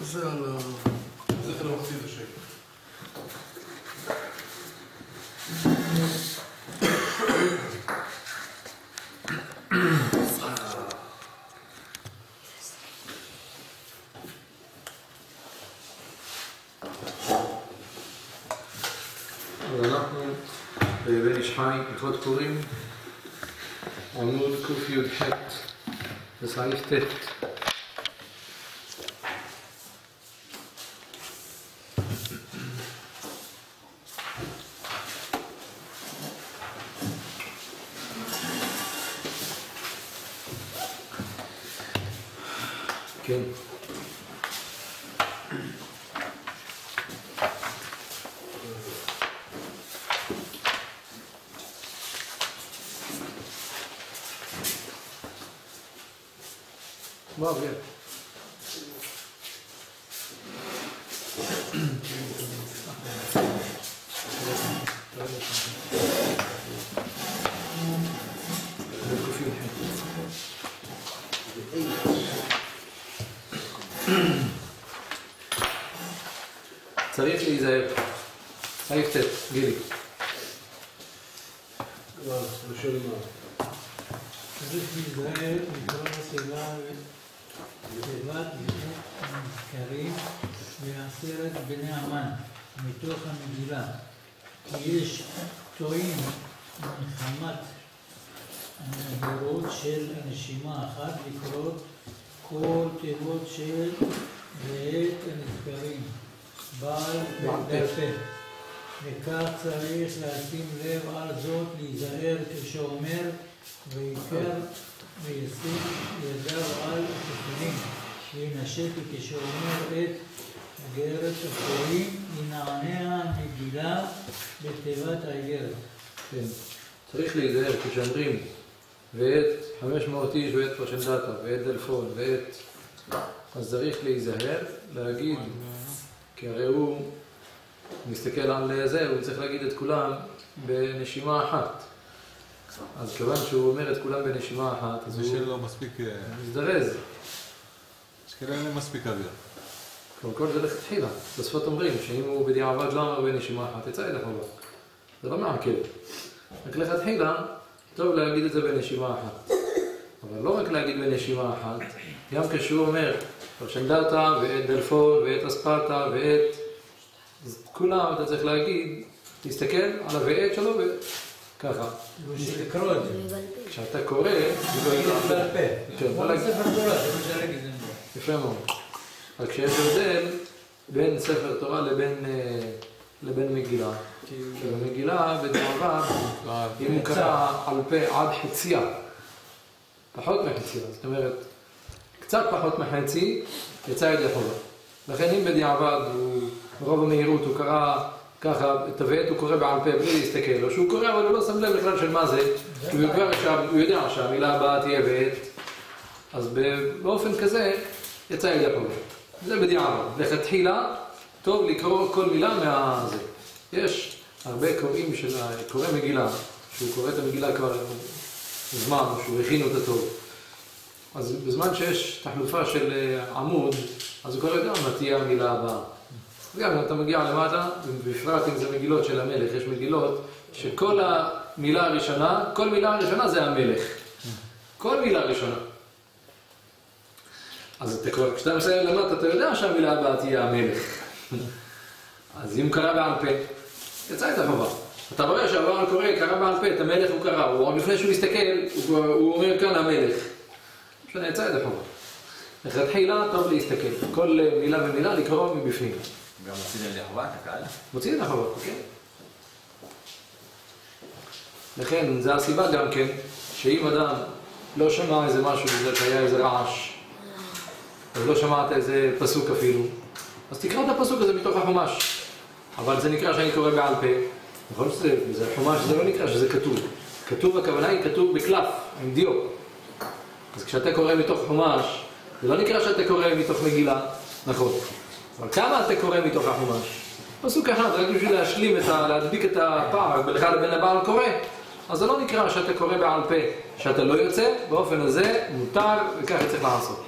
זה על ה... זכר למחצית השקל. אז אנחנו בבן איש חי, הלכות פורים, עמוד קי"ח, בסעיף ט'. כן. בוא, אביאל. צריך להיזהר. סעיף ט', גילי. אה, לשון מה? צריך להיזהר לקרוא תיבה תיבת הנזכרים בעשרת בני המן מתוך המגילה כי יש טועים מחמת הנהרות של נשימה אחת לקרוא כל תיבות של ואת הנזכרים בעל בעל פה. בעל פה וכך צריך לשים לב על זאת, להיזהר כשאומר ויקר וישים ידיו על התפנים וינשק כשאומר את אגרת החורים ינענע מגילה בתיבת האגרת. כן. צריך להיזהר כשאומרים ואת 500 איש ואת פרשנדתה ואת דלפון ואת אז צריך להיזהר להגיד כי הרי הוא מסתכל על זה, הוא צריך להגיד את כולם בנשימה אחת אז כיוון שהוא אומר את כולם בנשימה אחת אז הוא אה, מזדרז כאלה אין להם מספיק אוויר. קודם כל זה לכתחילה, בשפות אומרים שאם הוא בדיעבד לא אמר בנשימה אחת, יצא ידי חובה. זה לא מעכב. רק לכתחילה, טוב להגיד את זה בנשימה אחת. אבל לא רק להגיד בנשימה אחת, גם כשהוא אומר פרשנדתה ואת דלפון ואת אספרטה ואת... אז כולם אתה צריך להגיד, תסתכל על הואת שלו וככה. לקרוא את זה. כשאתה קורא, בעל פה. כן, כמו לא יפה מאוד. רק שיש הבדל בין ספר תורה לבין, אה, לבין מגילה. שבמגילה, בדיעבד, אם הוא קרא על פה עד חציה, פחות מחציה, זאת אומרת, קצת פחות מחצי, יצא ידי חובה. לכן אם בדיעבד הוא, ברוב המהירות הוא קרא ככה, את הוות הוא קורא בעל פה בלי להסתכל, או שהוא קורא אבל הוא לא שם לב בכלל של מה זה, כי הוא יודע שהמילה הבאה תהיה ואת, אז באופן כזה יצא ידי חובה. זה בדיעבד. לכתחילה, טוב לקרוא כל מילה מהזה. יש הרבה קוראים של קורא מגילה, שהוא קורא את המגילה כבר זמן, שהוא הכין אותה טוב. אז בזמן שיש תחלופה של אה, עמוד, אז הוא קורא גם מה תהיה המילה הבאה. גם אם אתה מגיע למטה, בפרט אם זה מגילות של המלך, יש מגילות שכל המילה הראשונה, כל מילה הראשונה זה המלך. כל מילה ראשונה. אז אתה קורא, כשאתה מסיים למטה, אתה יודע שהמילה הבאה תהיה המלך. אז אם קרא בעל פה, יצא את החובה. אתה רואה שהבעל קורא, קרא בעל פה, את המלך הוא קרא, הוא עוד לפני שהוא מסתכל, הוא, הוא אומר כאן המלך. משנה, יצא את החובה. לכתחילה טוב להסתכל, כל מילה ומילה לקרוא מבפנים. גם מוציא לידי חובה, את הקהל? מוציא את החובה, כן. לכן, זו הסיבה גם כן, שאם אדם לא שמע איזה משהו בגלל שהיה איזה רעש, אז לא שמעת איזה פסוק אפילו, אז תקרא את הפסוק הזה מתוך החומש. אבל זה נקרא שאני קורא בעל פה. נכון שזה זה חומש, זה לא נקרא שזה כתוב. כתוב, הכוונה היא כתוב בקלף, עם דיו. אז כשאתה קורא מתוך חומש, זה לא נקרא שאתה קורא מתוך מגילה, נכון. אבל כמה אתה קורא מתוך החומש? פסוק אחד, רק בשביל להשלים את ה... להדביק את הפער בינך לבין הבעל קורא. אז זה לא נקרא שאתה קורא בעל פה, שאתה לא יוצא, באופן הזה מותר וככה צריך לעשות.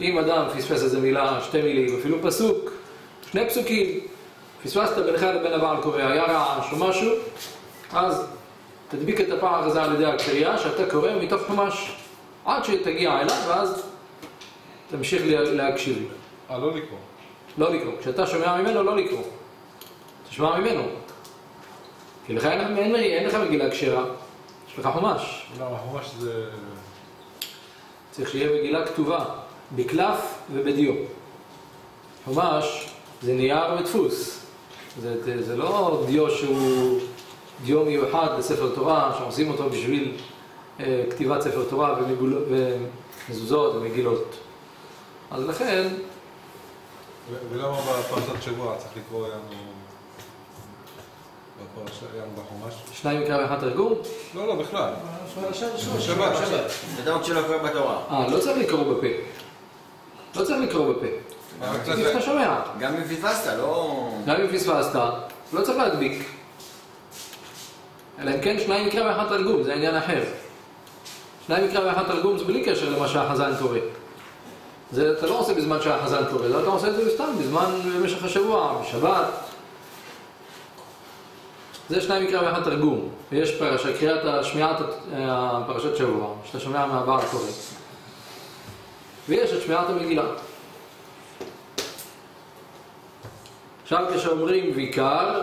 אם אדם פספס איזה מילה, שתי מילים, אפילו פסוק, שני פסוקים, פספסת בינך לבין הבעל קורא, היה רעש או משהו, אז תדביק את הפער הזה על ידי הקריאה שאתה קורא מתוך חומש עד שתגיע אליו, ואז תמשיך לה- להקשיב. אה, לא לקרוא. לא לקרוא. כשאתה שומע ממנו, לא לקרוא. תשמע ממנו. כי לך אין, אין, אין לך מגילה כשרה, יש לך חומש. לא, ממש זה... צריך שיהיה מגילה כתובה, בקלף ובדיו. חומש זה נייר ודפוס. זה, זה, זה לא דיו שהוא דיו מיוחד בספר תורה, שעושים אותו בשביל אה, כתיבת ספר תורה ומגול, ומזוזות ומגילות. אז לכן, ולמה בפרשת שבוע צריך לקרוא בחומש? שניים מקרא ואחד תרגום, לא, לא, בכלל. פרשת בשבת. שבת. אדם שלא קורא בתורה. אה, לא צריך לקרוא בפה. לא צריך לקרוא בפה. אתה שומע. גם אם פספסת, לא... גם אם פספסת, לא צריך להדביק. אלא אם כן שניים מקרא ואחד תרגום, זה עניין אחר. שניים מקרא ואחד תרגום זה בלי קשר למה שהחזן קורא. זה אתה לא עושה בזמן שהחזן קורא, זה אתה עושה את זה סתם בזמן, במשך השבוע, בשבת. זה שניים מקרא ואחד תרגום. ויש פרשה, קריאת השמיעת אה, פרשת שבוע, שאתה שומע מהבעל קורא. ויש את שמיעת המגילה. עכשיו כשאומרים ויקר,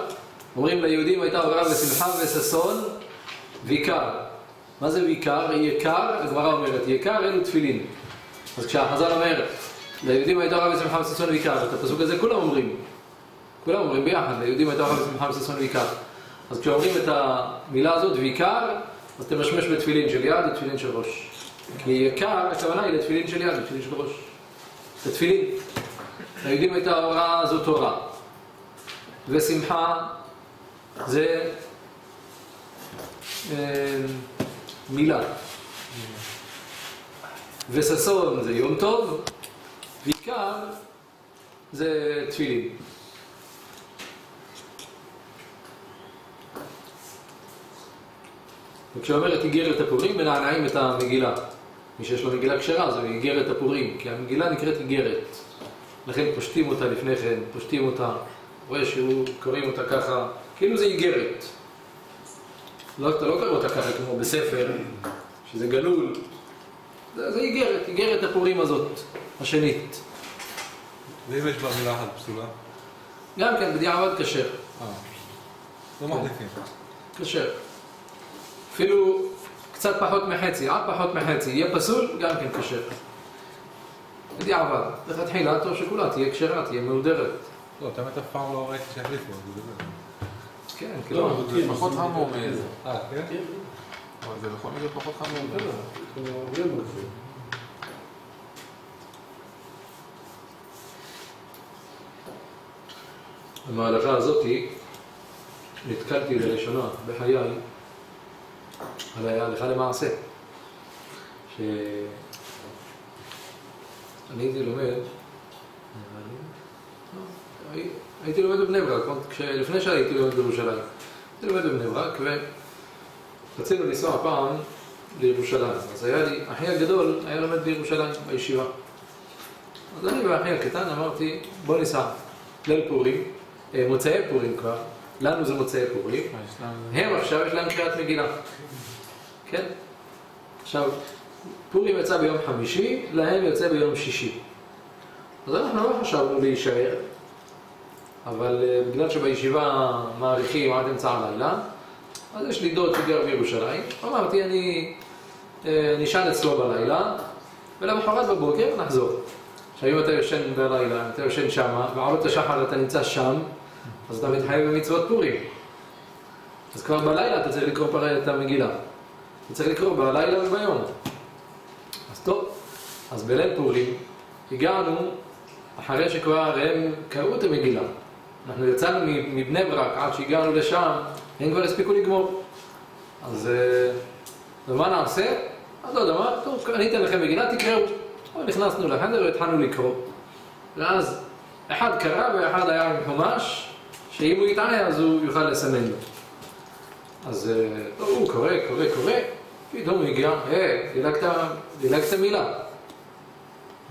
אומרים ליהודים הייתה הוראה ושמחה וששון, ויקר. מה זה ויקר? יקר, הגמרא אומרת, יקר אלו תפילין. אז כשהחז"ל אומר, ליהודים הייתה הוראה ושמחה וששון ויקר, את הפסוק הזה כולם אומרים. כולם אומרים ביחד, ליהודים הייתה הוראה ושמחה וששון ויקר. אז כשאומרים את המילה הזאת, ויקר, אז תמשמש בתפילין של יד ותפילין של ראש. כי יקר, הכוונה היא לתפילין של יד ותפילין של ראש. זה תפילין. ליהודים הייתה הוראה זו תורה. ושמחה זה אה, מילה. וששון זה יום טוב, ועיקר זה תפילין. וכשאומרת איגרת הפורים, מנענעים את המגילה. מי שיש לו מגילה כשרה, זה איגרת הפורים, כי המגילה נקראת איגרת. לכן פושטים אותה לפני כן, פושטים אותה. רואה שהוא, קוראים אותה ככה, כאילו זה איגרת. לא, אתה לא קורא אותה ככה כמו בספר, שזה גלול. זה, זה איגרת, איגרת הפורים הזאת, השנית. ואם יש בה מילה אחת פסולה? גם כן, בדיעבד כשר. אה. לא מחליפים. כשר. אפילו קצת פחות מחצי, עד פחות מחצי, יהיה פסול, גם כן כשר. בדיעבד. לכתחילה טוב שכולה תהיה כשרה, תהיה מהודרת. לא, את האמת אף פעם לא ראיתי שהחליפו. כן, כאילו. זה פחות חמור מאיזה. אה, כן? אבל זה יכול להיות פחות חמור מאיזה. במהלכה הזאתי נתקלתי לראשונה בחיי על ההליכה למעשה. שאני הייתי לומד, הייתי לומד בבני ברק, לפני שהייתי לומד בירושלים. הייתי לומד בבני ברק ורצינו לנסוע פעם לירושלים. אז היה לי, אחי הגדול היה לומד בירושלים, בישיבה. אז אני ואחי הקטן אמרתי, בוא ניסע ליל פורים, אה, מוצאי פורים כבר, לנו זה מוצאי פורים, להם- הם עכשיו יש להם קריאת מגילה, כן? עכשיו, פורים יצא ביום חמישי, להם יוצא ביום שישי. אז אנחנו לא חשבנו להישאר, אבל אה, בגלל שבישיבה מאריכים עד אמצע הלילה, אז יש לי דוד שגר בירושלים, אמרתי אני אה, נשאל אצלו בלילה, ולמחרת בבוקר נחזור. עכשיו אם אתה ישן בלילה, אתה ישן שמה, בעלות השחר אתה נמצא שם, אז אתה מתחייב במצוות פורים. אז כבר בלילה אתה צריך לקרוא פר- את המגילה. אתה צריך לקרוא בלילה וביום. אז טוב, אז בליל פורים הגענו אחרי שכבר הם קראו את המגילה. אנחנו יצאנו מבני ברק עד שהגענו לשם, הם כבר הספיקו לגמור. אז אה, ומה נעשה? אז לא יודע מה, טוב, אני אתן לכם מגילה, תקראו. נכנסנו לחדר והתחלנו לקרוא. ואז אחד קרא ואחד היה עם חומש, שאם הוא יטעה אז הוא יוכל לסמן לו. אז אה, טוב, הוא קורא, קורא, קורא, פתאום הוא הגיע, אה, דילגת, דילגת מילה.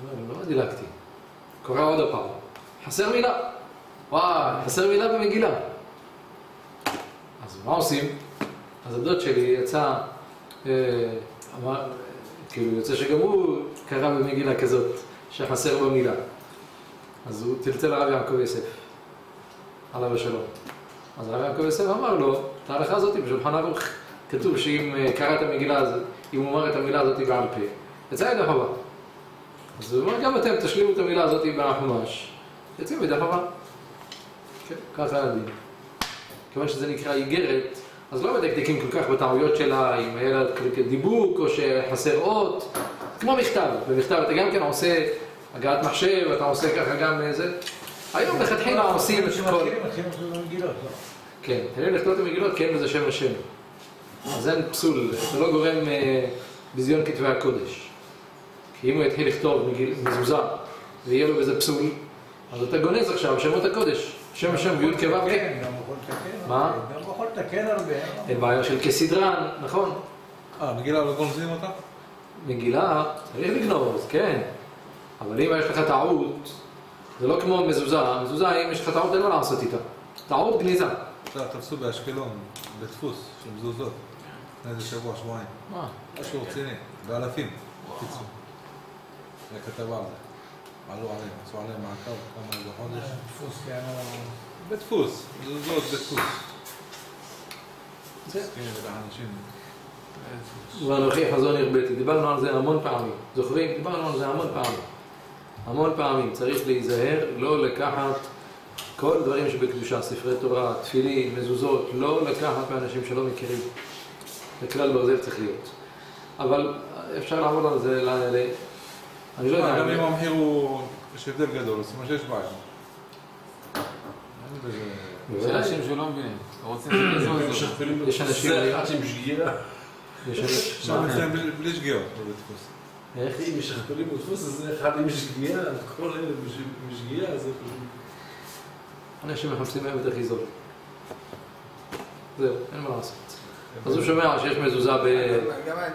לא, לא דילגתי. קורא עוד הפעם. חסר מילה. וואי, חסר מילה במגילה. אז מה עושים? אז הדוד שלי יצא, אה, אמר, כאילו יוצא שגם הוא קרא במגילה כזאת, שחסר בו מילה. אז הוא צלצל לרב יעקב יוסף, עליו השלום. אז הרב יעקב יוסף אמר לו, את ההלכה הזאת בשולחן ערוך כתוב שאם אה, קרא את המגילה הזאת, אם הוא אומר את המילה הזאת בעל פה, יצא ידי חובה. אז הוא אומר, גם אתם תשלימו את המילה הזאת בחומש, יוצאים ידי חובה. כן, ככה הדין. כיוון שזה נקרא איגרת, אז לא מדקדקים כל כך בטעויות שלה, אם היה לה דיבוק או שחסר אות, כמו מכתב, במכתב אתה גם כן עושה הגעת מחשב, אתה עושה ככה גם איזה... היום לכתחילה עושים את כל... לא? כן, תראה לכתוב את המגילות כי אין בזה שם השם. אז אין פסול, זה לא גורם אה, ביזיון כתבי הקודש. כי אם הוא יתחיל לכתוב מזוזה ויהיה לו בזה פסול, אז אתה גונז עכשיו שמות הקודש. שם השם וי' כו' כן. כן, גם יכול לתקן. מה? גם יכול לתקן הרבה. אין בעיה של כסדרן, נכון? אה, מגילה לא גונזים אותה? מגילה צריך לגנוז, כן. אבל אם יש לך טעות, זה לא כמו מזוזה. מזוזה, אם יש לך טעות, אין מה לעשות איתה. טעות גניזה. יודע, תפסו באשקלון, בדפוס של מזוזות. לפני איזה שבוע, שבועיים. מה? משהו רציני, באלפים. בקיצור. היה כתבה על זה. עלו עליהם, עשו עליהם מעקב כמה איזה חודש. דפוס יענו... בדפוס, מזוזות בדפוס. זה. כן. ואנוכי חזון הרביתי. דיברנו על זה המון פעמים. זוכרים? דיברנו על זה המון פעמים. המון פעמים. צריך להיזהר, לא לקחת כל דברים שבקדושה, ספרי תורה, תפילין, מזוזות, לא לקחת מאנשים שלא מכירים. זה כלל ברזל צריך להיות. אבל אפשר לעבוד על זה, ל... אני לא יודע. גם אם המחיר הוא... יש הבדל גדול, זאת אומרת שיש בעיה. בוודאי. אנשים שלא מבינים. רוצים זה. יש אנשים- זה. יש אנשים- בלי- שגיאות בדפוס. איך? אם משכפלים בדפוס, אז זה אחד עם שגיאה, כל אלה עם שגיאה, זה פשוט... אנשים מחפשים היום יותר חיזור. זהו, אין מה לעשות. אז הוא שומע שיש מזוזה ב...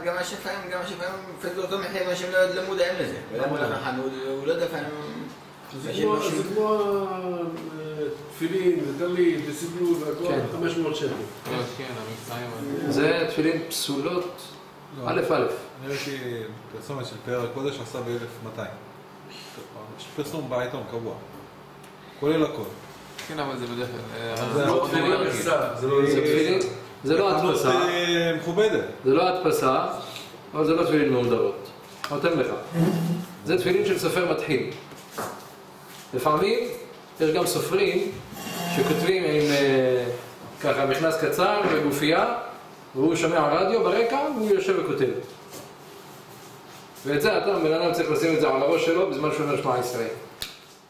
גם- השפעים, גם השפעים פתאום אותו מחיר, אנשים לא לא מודעים לזה. הוא לא הוא לא יודע לפעמים... זה כמו- אה, תפילין וטלית וסידור והכל, כן. 500 שקל. כן, כן, המבצעים האלה. זה תפילין פסולות א' א'. אני ראיתי פרסומת של פאר הקודש עשה ב-1200. יש פרסום בעיתון קבוע. כולל הכל. כן, אבל זה בדרך כלל. זה אה, זה לא לא. מכסה, זה לא... לא הדפסה, אה, מכובדת. זה לא הדפסה, אבל זה לא תפילין מהונדרות. נותן לך. זה תפילין של סופר מתחיל. לפעמים יש גם סופרים שכותבים עם אה, ככה מכנס קצר וגופייה, והוא שומע רדיו ברקע והוא יושב וכותב. ואת זה אתה, בן אדם צריך לשים את זה על הראש שלו בזמן שהוא אומר שמע ישראל.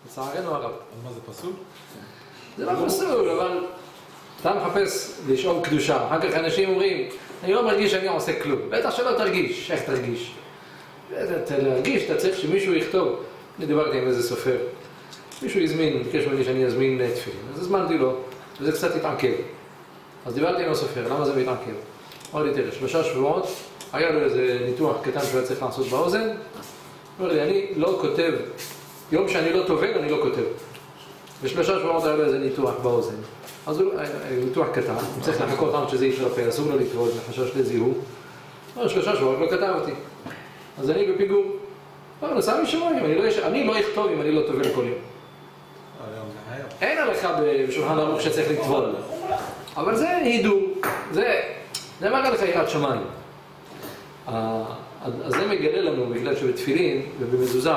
לצערנו הרב. אז מה זה פסול? זה לא פסול, אבל אתה מחפש לשאול קדושה. אחר כך אנשים אומרים, אני לא מרגיש שאני עושה כלום. בטח שלא תרגיש. איך תרגיש? אתה להרגיש, אתה צריך שמישהו יכתוב. אני דיברתי עם איזה סופר. מישהו הזמין, ביקש ממני שאני אזמין תפילין. אז הזמנתי לו, וזה קצת התעכב. אז דיברתי עם הסופר, למה זה מתעכב? אמר לי, תראה, שלושה שבועות, היה לו איזה ניתוח קטן שהוא היה צריך לעשות באוזן. אומר לי, אני לא כותב, יום שאני לא טובל, אני לא כותב. בשלושה שבועות היה לו איזה ניתוח באוזן. אז הוא, אה, אה, ניתוח קטן, הוא צריך לחכות עד שזה יתרפא, אסור לו לטבול, זה חשש לזיהום. אמר, שלושה שבועות לא כתבתי. אז אני בפיגור. לא, נסע משמיים, אני לא לא אכתוב אם אני לא טובל כל יום. אה, חייב. אין הלכה בשולחן ערוך שצריך לטבול. אבל זה הידור, זה, זה מראה לך יראת שמיים. אז זה מגלה לנו, בגלל שבתפילין ובמזוזה,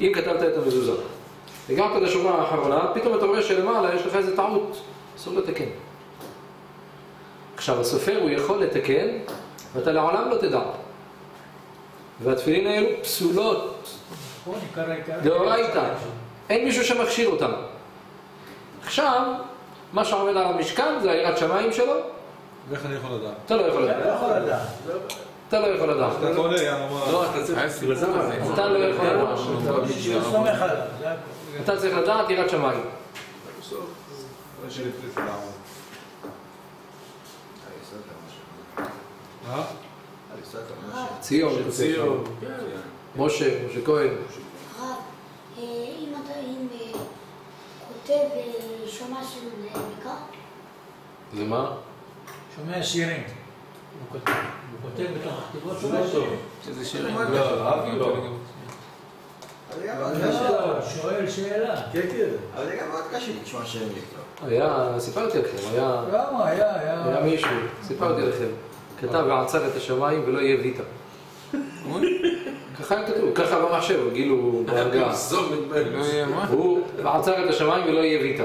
אם כתבת את המזוזה, הגעת לשורה האחרונה, פתאום אתה רואה שלמעלה יש לך איזה טעות, אסור לתקן. עכשיו, הסופר הוא יכול לתקן, ואתה לעולם לא תדע. והתפילין האלו פסולות נכון. דאורייתא. אין מישהו שמכשיר אותם. עכשיו, מה שעומד על המשכן זה היראת שמיים שלו, ואיך אני יכול לדעת? אתה לא יכול אתה לא לדעת. יכול לדעת. אתה לא יכול לדעת. אתה קונה? לא, אתה צריך... לא יכול לדעת. אתה צריך לדעת יראת שמיים. אה? ציון, ציון. כן. משה, משה כהן. הרב, אה, אם אתה אם, אה, כותב שומע זה מה? שומע שירים. הוא כותב, הוא כותב בתוך הכתיבות, שומע לא. שירים. שזה שירים. לא, אבי לא. לא. שואל שאלה. כן, כן. אבל זה גם מאוד קשה לשמוע שירים לכתוב. היה, סיפרתי לכם, היה, למה? היה, היה היה... מישהו, סיפרתי לכם, כתב ועצר את השמיים ולא יהיה ויטה. ככה כתוב, ככה במחשב, גילו בהרגעה. פרסומת לא? הוא עצר את השמיים ולא יהיה ויטה.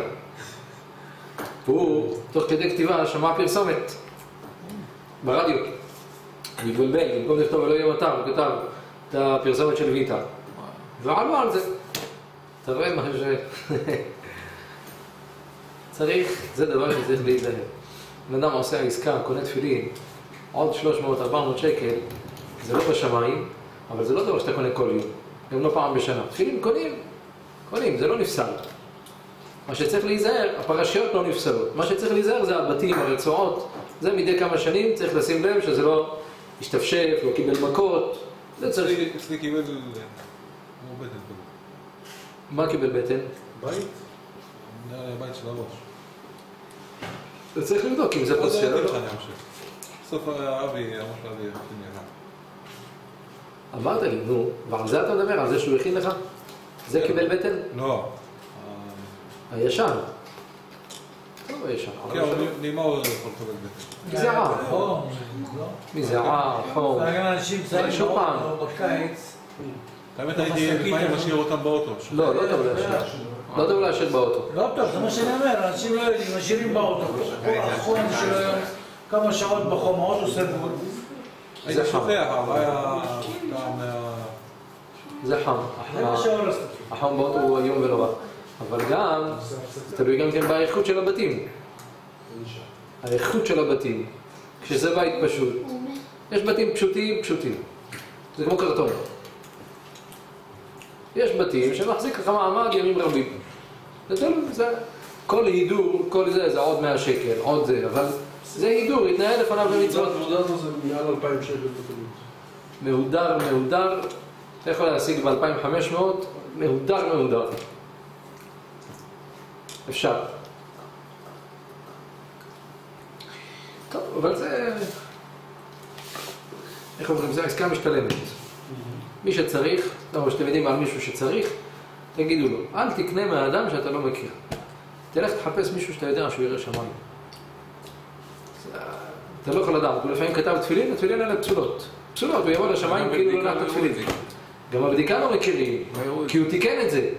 והוא, תוך כדי כתיבה, שמע פרסומת ברדיו. הוא התבלבל, במקום לכתוב ולא יהיה מטר, הוא כתב את הפרסומת של ויטה. ועלו על זה. אתה רואה מה ש... צריך, זה דבר שצריך להיזהר. בן אדם עושה עסקה, קונה תפילין, עוד 300-400 שקל, זה לא בשמיים, אבל זה לא דבר שאתה קונה כל יום, גם לא פעם בשנה. תפילין קונים, קונים, זה לא נפסל. מה שצריך להיזהר, הפרשיות לא נפסלות. מה שצריך להיזהר זה הבתים, הרצועות, זה מדי כמה שנים צריך לשים לב שזה לא השתפשף, לא קיבל מכות, זה צריך... אצלי קיבל... אה. מה קיבל בטן? בית? נראה לי הבית של הראש. זה צריך לבדוק אם זה או הייתי לא. אני חושב. בסוף אבי, אמר של אבי, הכין לי אחד. אמרת לי, נו, ועל זה אתה מדבר, על זה שהוא הכין לך? זה קיבל בטן? לא. הישן. טוב, הישן. כן, אבל נעימה הוא יכול לקבל בטן. זה רע. חום, לא? מזרעה, חום. אנשים צעים שוב פעם. באוטו בקיץ. האמת לא הייתי לפעמים אבל- משאיר אותם באוטו. לא, לא טוב לעשן. לא טוב לעשן באוטו. לא טוב, זה מה שאני אומר, אנשים לא יודעים, משאירים באוטו. כל החום של היום, כמה שעות בחום, האוטו סגור. זה חם. זה חם. החום באוטו הוא איום ונורא. אבל גם, זה תלוי גם כן באיכות של הבתים. האיכות של הבתים. כשזה בית פשוט. יש בתים פשוטים פשוטים. זה כמו קרטון. יש בתים שמחזיק לך מעמד ימים רבים. זה תלוי, זה... כל הידור, כל זה, זה עוד 100 שקל, עוד זה, אבל זה הידור, התנהל לפניו במצוות. תעודה זה מעל 2,000 שקל בתלמיד. מהודר, מהודר, אתה יכול להשיג ב-2500, מהודר, מהודר. אפשר. טוב, אבל זה... איך אומרים? זו עסקה משתלמת. מי שצריך, לא, שאתם יודעים על מישהו שצריך, תגידו לו, אל תקנה מהאדם שאתה לא מכיר. תלך תחפש מישהו שאתה יודע שהוא ירא שמיים. אתה לא יכול לדעת, הוא לפעמים כתב תפילין, התפילין האלה פסולות. פסולות, הוא יבוא לשמיים כאילו לא נתן תפילין. גם הבדיקה לא מכירים, כי הוא תיקן את זה.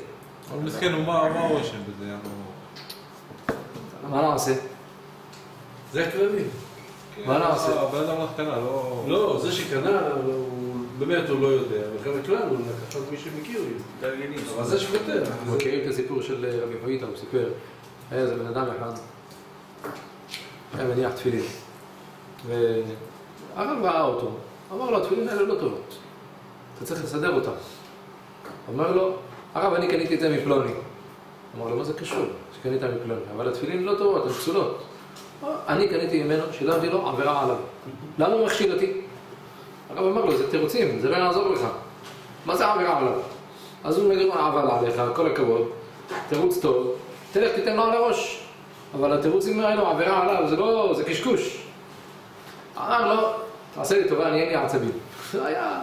אבל מסכן, הוא מה מה הוא אשם בזה? יענו? מה נעשה? זה הכללי. מה נעשה? הבן אדם לא קנה, לא... לא, זה שקנה, הוא- באמת הוא לא יודע, וחלק לנו, לקחת מי שמכיר, אבל זה. אנחנו מכירים את הסיפור של רבי חביתה, הוא סיפר, היה איזה בן אדם אחד, היה מניח תפילין, והרב ראה אותו, אמר לו, התפילין האלה לא טובות, אתה צריך לסדר אותן. אומר לו, הרב, אני קניתי את זה מפלוני. אמר לו, מה זה קשור שקנית מפלוני? אבל התפילין לא טובות, הן פסולות. אני קניתי ממנו, שילמתי לו, עבירה עליו. למה הוא מכשיל אותי? הרב אמר לו, זה תירוצים, זה לא יעזור לך. מה זה עבירה עליו? אז הוא נגיד, אבל עליך, כל הכבוד, תירוץ טוב, תלך תיתן לו על הראש. אבל התירוצים האלו, עבירה עליו, זה לא, זה קשקוש. אמר לו, תעשה לי טובה, אני אין לי עצבים. היה,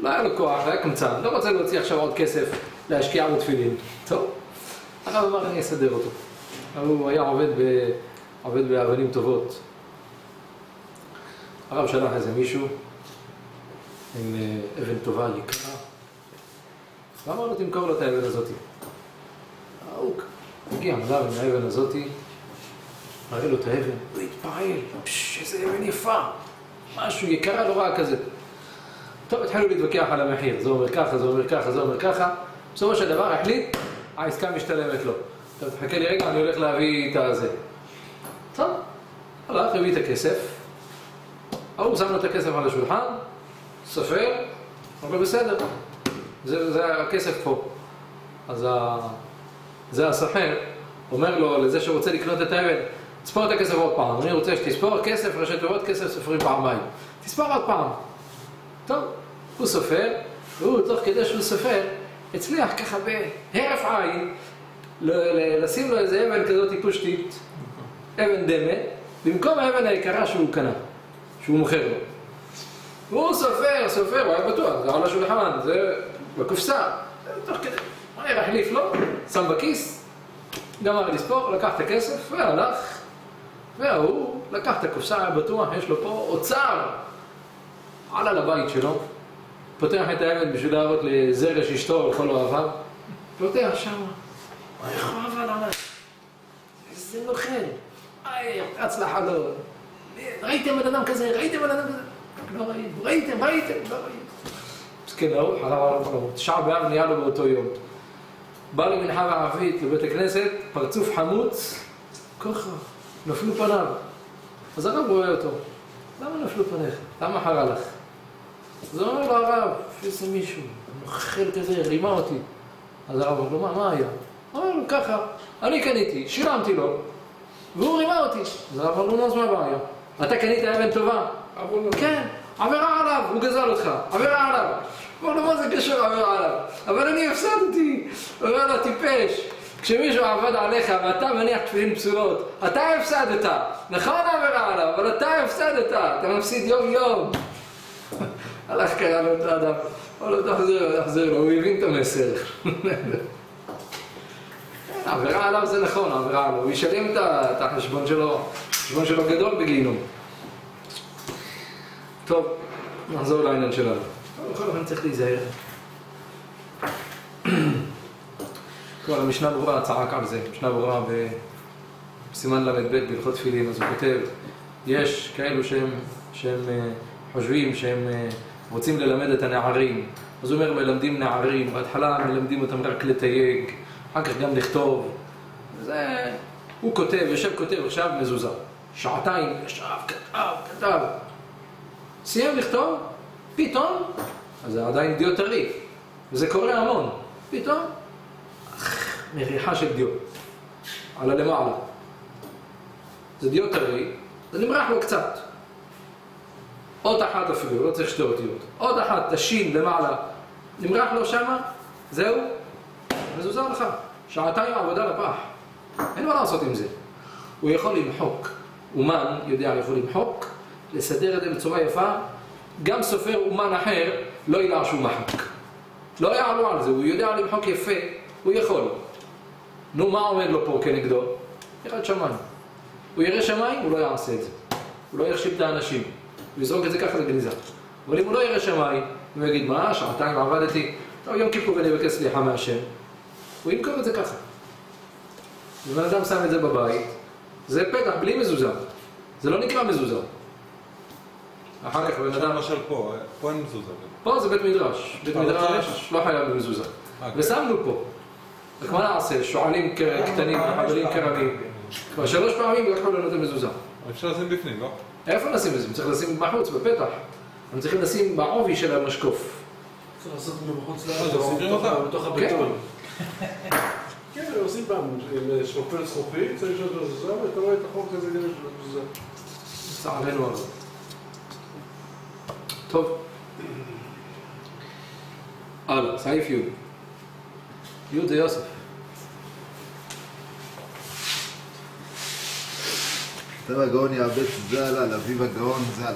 לא היה לו כוח, היה קמצן, לא רוצה להוציא עכשיו עוד כסף להשקיע בתפילין. טוב, הרב אמר, אני אסדר אותו. הוא היה עובד, ב, עובד באבנים טובות. הרב שלח איזה מישהו עם אה, אבן טובה יקרה. ואמר לו, תמכור לו את האבן הזאתי. הגיע אליו עם האבן הזאתי, מראה לו את האבן, הוא התפעל, פש, איזה אבן יפה, משהו יקרה לא רע כזה. טוב, התחילו להתווכח על המחיר, זה אומר ככה, זה אומר ככה, זה אומר ככה. בסופו של דבר החליט, העסקה משתלמת לו. טוב, תחכה לי רגע, אני הולך להביא את הזה. טוב, הלך, הביא את הכסף, ההוא שם לו את הכסף על השולחן, סופר, אומר בסדר, זה, זה הכסף פה. אז. זה הסוחר אומר לו לזה שרוצה לקנות את האבן, תספור את הכסף עוד פעם. אני רוצה שתספור כסף, ראשי תיבות, כסף סופרים פעמיים. תספור עוד פעם. טוב, הוא סופר, והוא, תוך כדי שהוא סופר, הצליח ככה בהרף עין לשים לו איזה אבן כזאת פושטית, אבן דמה, במקום האבן היקרה שהוא קנה, שהוא מוכר לו. והוא סופר, סופר, הוא היה בטוח, זה על השולחן, זה בקופסה. תוך כדי, החליף לו, שם בכיס, גמר לספור, לקח את הכסף והלך. והוא לקח את הקופסה, היה בטוח, יש לו פה אוצר. עלה לבית שלו, פותח את האבן בשביל להראות לזרש אשתו ולכל אוהביו, פותח שם, איך הוא עבד עליי? איזה נוכל, איי, הצלחה לו. ראיתם בן אדם כזה, ראיתם בן אדם כזה? לא ראיתם, ראיתם, ראיתם, לא ראיתם. מסכן ההוא, חזר לעולם חלומות. תשעה באב נהיה לו באותו יום. בא למנחה בערבית לבית הכנסת, פרצוף חמוץ, ככה, נפלו פניו. אז הרב רואה אותו, למה נפלו פניך? למה חרה לך? אז הוא אומר לו הרב, איזה מישהו, נוכל כזה, רימה אותי. אז הרב אומר לו, מה, מה היה? הוא אומר לו, ככה, אני קניתי, שילמתי לו, והוא רימה אותי. אז הרב אומר לו, אז מה הבעיה? אתה קנית אבן טובה? כן, עבירה עליו, הוא גזל אותך, עבירה עליו. הוא אומר לו, מה זה קשור עבירה עליו? אבל אני הפסדתי. הוא אומר לו, טיפש. כשמישהו עבד עליך ואתה מניח תפילין פסולות, אתה הפסדת. נכון עבירה עליו, אבל אתה הפסדת. אתה מפסיד יום יום. הלך קרא לו את האדם. אמר לו, תחזיר, תחזיר לו, הוא הבין את המסר. עבירה עליו זה נכון, עבירה עליו. הוא ישלם את החשבון שלו, החשבון שלו גדול בגיהינום. טוב, נחזור לעניין שלנו. בכל אופן צריך להיזהר. כבר המשנה ברורה צעק על זה, משנה ברורה בסימן ל"ב בהלכות תפילין, אז הוא כותב, יש כאלו שהם, שהם אה, חושבים שהם אה, רוצים ללמד את הנערים, אז הוא אומר מלמדים נערים, בהתחלה מלמדים אותם רק לתייג, אחר כך גם לכתוב, זה... הוא כותב, יושב כותב עכשיו מזוזה, שעתיים ישב, כתב, כתב, סיים לכתוב, פתאום, אז זה עדיין דיו טרי, וזה קורה המון, פתאום, מריחה של דיו, על הלמעלה. זה דיו טרי, זה נמרח לו קצת. אות אחת אפילו, לא צריך שתי אותיות. אות אחת, תשין למעלה, נמרח לו שמה, זהו, מזוזה לך. שעתיים עבודה לפח. אין מה לעשות עם זה. הוא יכול למחוק. אומן יודע יכול למחוק, לסדר את זה בצורה יפה. גם סופר אומן אחר לא ידע שהוא מחק. לא יעלו על זה, הוא יודע למחוק יפה, הוא יכול. נו, מה עומד לו פה כנגדו? ירד שמיים. הוא ירא שמיים, הוא לא יעשה את זה. הוא לא יחשיב את האנשים. הוא יזרוק את זה ככה לגניזה. אבל אם הוא לא ירא שמיים, הוא יגיד, מה, שעתיים עבדתי, טוב, יום כיפור אני אבקש סליחה מהשם. הוא ימכור את זה ככה. ובן אדם שם את זה בבית, זה פתח בלי מזוזה. זה לא נקרא מזוזה. אחר כך בן אדם... למשל פה, פה אין מזוזה. פה זה בית מדרש. בית מדרש. לא חייב במזוזה. אה, ושמנו פה. רק מה נעשה? שועלים ק- קטנים, חבלים קרמיים. כבר שלוש פעמים לקחו לנו את המזוזה. אפשר לשים בפנים, לא? איפה נשים את זה? צריך לשים בחוץ, בפתח. הם צריכים לשים בעובי של המשקוף. צריך לעשות אותו בחוץ אה, לארץ, זה בתוך הבטון. כן, הם עושים פעם, עם שרופל זכוכית, צריך לשאול אותו מזוזה, ואתה רואה את החוק הזה גם של המזוזה. לצערנו הרב. טוב. הלאה, סעיף י'. י' זה יוסף. כתב הגאון יעבץ ז"ל על אביו הגאון ז"ל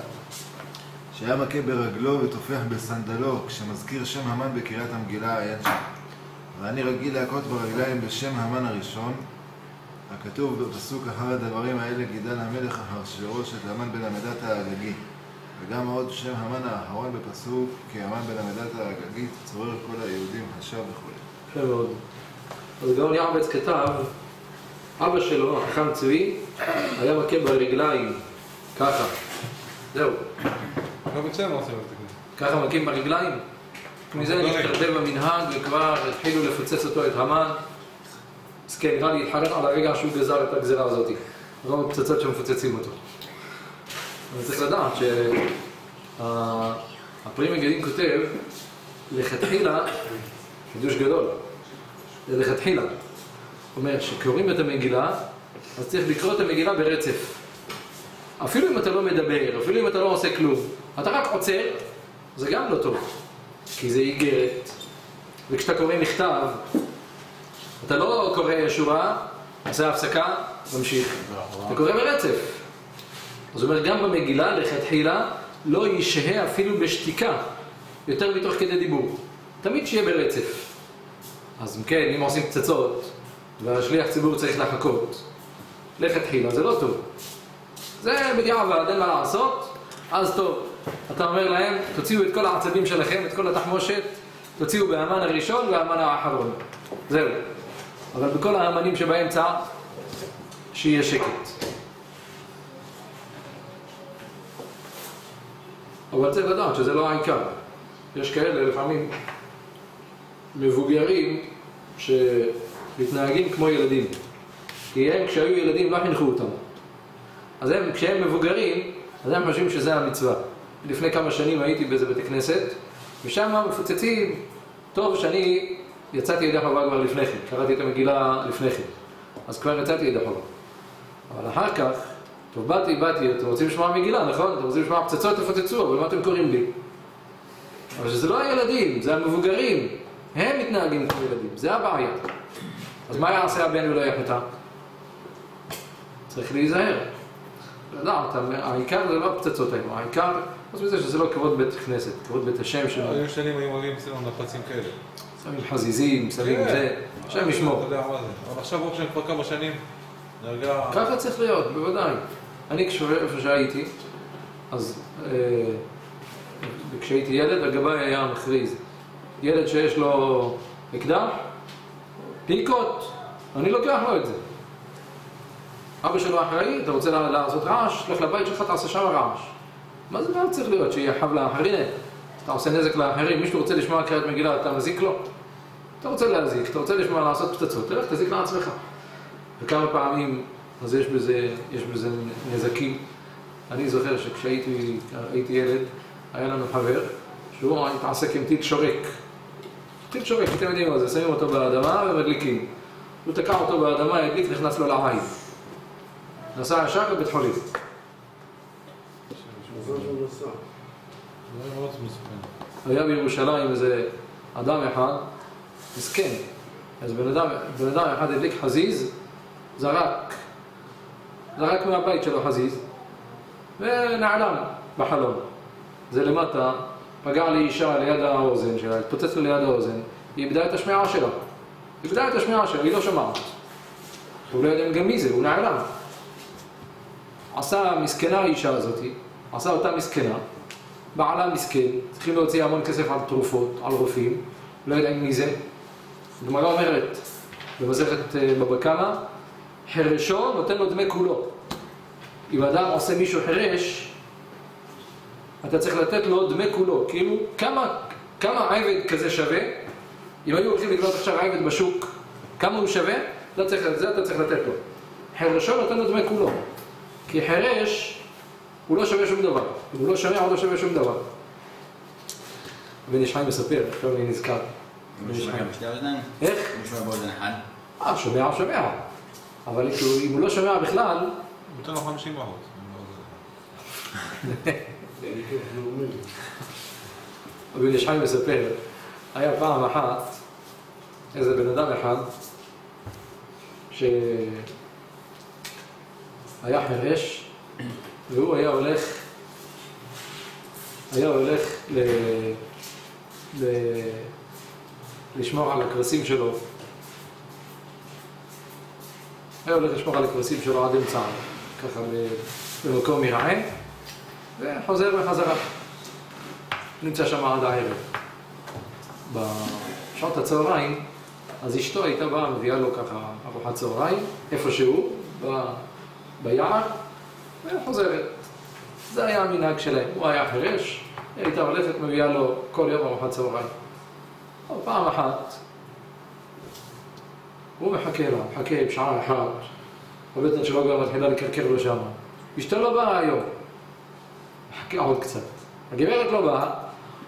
שהיה מכה ברגלו וטופח בסנדלו כשמזכיר שם המן בקריאת המגילה העיין שם ואני רגיל להכות ברגליים בשם המן הראשון הכתוב בפסוק אחר הדברים האלה גידל המלך אחשוורוש את המן בן המדת וגם עוד שם המן האחרון בפסוק כי המן בן המדת האגגית צורר כל היהודים חשב וכו'. יפה מאוד. אז גאון יעבץ כתב, אבא שלו, החכם צבי, היה מכה ברגליים, ככה. זהו. גם אצלנו עושים את זה. ככה מכים ברגליים. מזה נשתרדל במנהג וכבר התחילו לפוצץ אותו את המן. אז כן, נראה לי התחרט על הרגע שהוא גזר את הגזירה הזאת. רוב הפצצות שמפוצצים אותו. אבל צריך לדעת שהפרי מגדים כותב, לכתחילה, חידוש גדול, זה לכתחילה. אומר שקוראים את המגילה, אז צריך לקרוא את המגילה ברצף. אפילו אם אתה לא מדבר, אפילו אם אתה לא עושה כלום, אתה רק עוצר, זה גם לא טוב. כי זה איגרת. וכשאתה קורא מכתב, אתה לא קורא שורה, עושה הפסקה, ממשיך. אתה קורא ברצף. זאת אומרת, גם במגילה, לכתחילה, לא ישהה אפילו בשתיקה, יותר מתוך כדי דיבור. תמיד שיהיה ברצף. אז אם כן, אם עושים פצצות, והשליח ציבור צריך לחכות, לכתחילה, זה לא טוב. זה בדיעבד, אין מה לעשות, אז טוב. אתה אומר להם, תוציאו את כל העצבים שלכם, את כל התחמושת, תוציאו באמן הראשון והאמן האחרון. זהו. אבל בכל האמנים שבאמצע, שיהיה שקט. אבל צריך לדעת שזה לא העיקר. יש כאלה לפעמים מבוגרים שמתנהגים כמו ילדים. כי הם כשהיו ילדים לא חינכו אותם. אז הם, כשהם מבוגרים, אז הם חושבים שזה המצווה. לפני כמה שנים הייתי באיזה בית כנסת, ושם מפוצצים, טוב שאני יצאתי ידי חובה כבר לפני כן, קראתי את המגילה לפני כן, אז כבר יצאתי ידי חובה. אבל אחר כך, טוב באתי, באתי, אתם רוצים לשמוע מגילה, נכון? אתם רוצים לשמוע פצצות, תפוצצו, אבל מה אתם קוראים לי? אבל שזה לא הילדים, זה המבוגרים, הם מתנהגים כמו ילדים, זה הבעיה. אז מה יעשה הבן ולא יחטא? צריך להיזהר. לדעת, העיקר זה לא הפצצות האלו, העיקר, חוץ מזה שזה לא כבוד בית כנסת, כבוד בית השם שלנו. היו שנים היו מביאים אצלנו נפצים כאלה. שמים חזיזים, שמים כן. זה, השם ישמור. אתה יודע מה זה. אבל עכשיו ברוך השם כבר כמה שנים, נרגע... ככה צריך להיות, בוודאי. אני כש- איפה שהייתי, אז אה, כשהייתי ילד, הגבאי היה מכריז. ילד שיש לו אקדח, פיקות, אני לוקח לו את זה. אבא שלו אחראי, אתה רוצה לעשות רעש, לך לבית שלך, תעשה שם רעש. מה זה מה צריך להיות? שיהיה חב לאחרים? אתה עושה נזק לאחרים, מישהו רוצה לשמוע קריאת מגילה, אתה מזיק לו? אתה רוצה להזיק, אתה רוצה לשמוע לעשות פצצות, תלך תזיק לעצמך. וכמה פעמים, אז יש בזה, יש בזה נזקים. אני זוכר שכשהייתי הייתי ילד, היה לנו חבר שהוא התעסק עם טיל שורק. טיל שורק, אתם יודעים מה זה, שמים אותו באדמה ומדליקים. הוא תקע אותו באדמה, הדליק, נכנס לו לעין. נסע ישר לבית חולים. היה בירושלים איזה אדם אחד, מסכן. אז בן אדם, בן אדם אחד הדליק חזיז, זרק, זרק מהבית שלו חזיז, ונעלם בחלום. זה למטה, פגע לאישה ליד האוזן שלה, התפוצץ לו ליד האוזן, היא איבדה את השמיעה שלה. איבדה את השמיעה שלה, היא לא שומעת. הוא לא יודע גם מי זה, הוא נעלם. עשה מסכנה האישה הזאתי, עשה אותה מסכנה, בעלה מסכן, צריכים להוציא המון כסף על תרופות, על רופאים, לא יודעים מי זה. הגמרא אומרת, במסכת אה, בבא קמא, חירשו נותן לו דמי כולו. אם אדם עושה מישהו חירש, אתה צריך לתת לו דמי כולו. כאילו, כמה, כמה עבד כזה שווה? אם היו הולכים לקנות עכשיו עבד בשוק, כמה הוא שווה? אתה צריך, זה אתה צריך לתת לו. חירשו נותן לו דמי כולו. כי חירש, הוא לא שווה שום דבר. אם הוא לא שומע, הוא לא שווה שום דבר. בן איש חיים מספר, עכשיו אני נזכר. איך? מישהו באוזן אחד? אה, שומע, שומע. אבל כאילו, אם הוא לא שומע בכלל, נותן לו 50 אחוז. איש חיים מספר, היה פעם אחת איזה בן אדם אחד שהיה חירש והוא היה הולך, היה הולך ל... ל... לשמור על הכבשים שלו. היה הולך לשמור על הכבשים שלו עד אמצע, ככה במקום ירעה, וחוזר בחזרה. נמצא שם עד הערב. בשעות הצהריים, אז אשתו הייתה באה, מביאה לו ככה ארוחת צהריים, איפשהו, ב... ביער, וחוזרת. זה היה המנהג שלהם. הוא היה חירש, הייתה הולכת, מביאה לו כל יום ארוחת צהריים. פעם אחת, הוא מחכה לה, מחכה בשעה אחת, הבטן שלו גם מתחילה לקרקר לו שם. אשתו לא באה היום, מחכה עוד קצת. הגברת לא באה,